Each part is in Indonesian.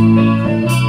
Música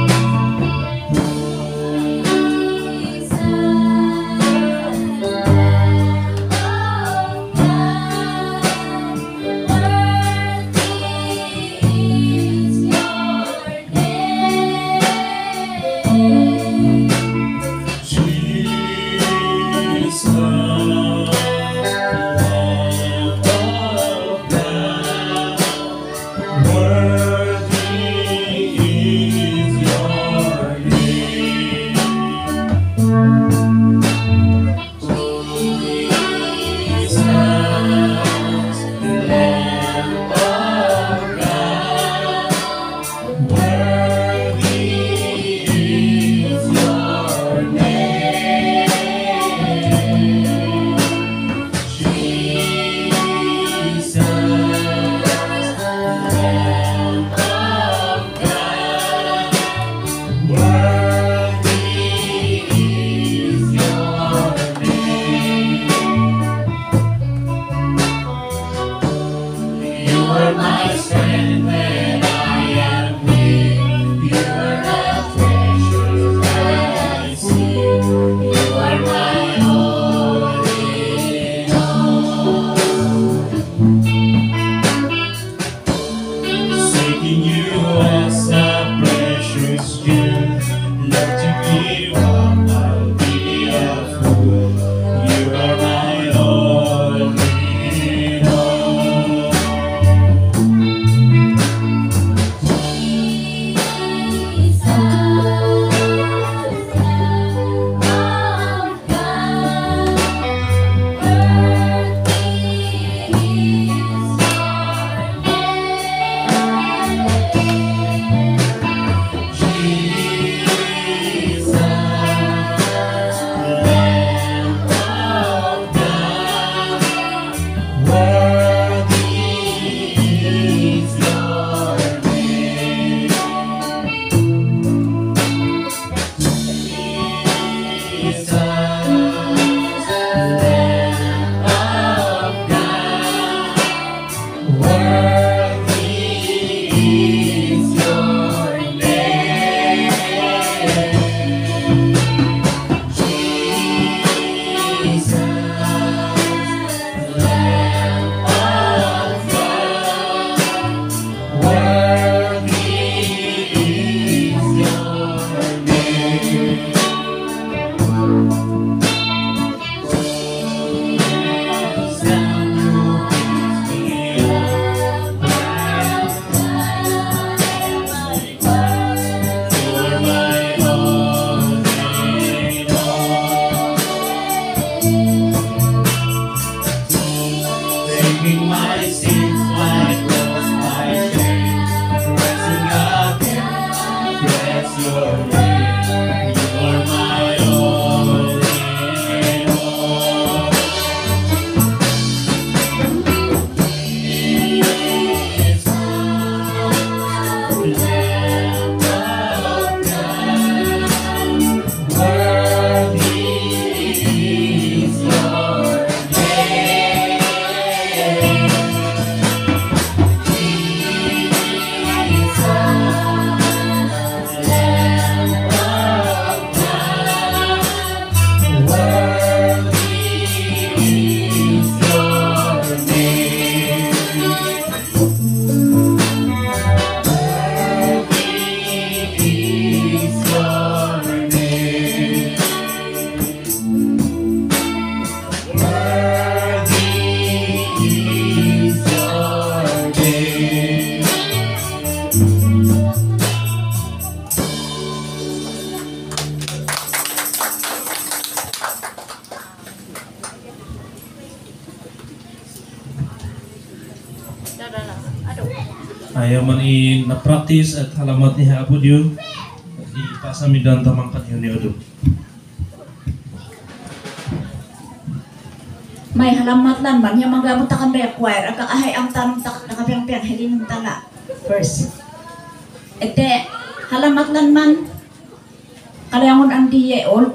Ayaw man i na-practice at halamat ni Apo Diyo di pasamidan tamangkat yun ni Odo. May halamat lan man yung mga mutakan ba acquire ang kakahay ang tanong tak nakapiang-piang hilin tala. First. Ete halamat lan man. Kalayangon ang diye old